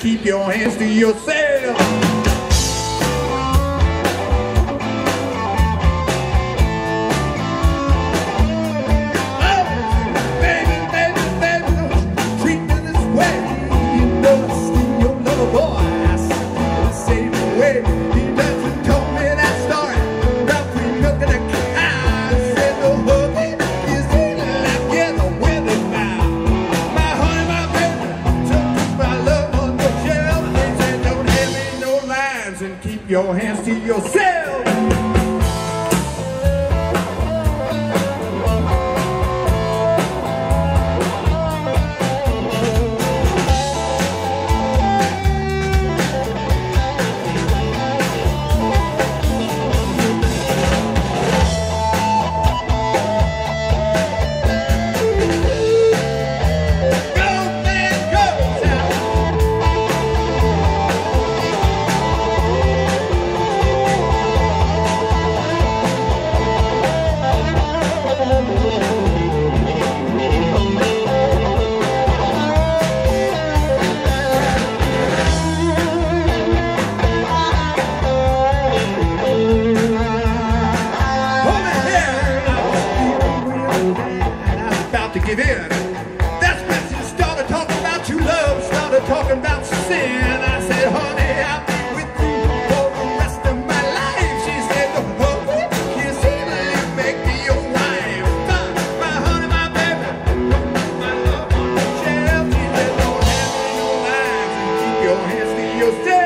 keep your hands to yourself. And keep your hands to yourself. about to give in. That's when she started talking about true love, started talking about sin. I said, honey, I'll be with you for the rest of my life. She said, oh, you see me, you make me your wife. My, honey, my baby, my love on the shelf. She said, don't have me no life. You keep your hands to yourself.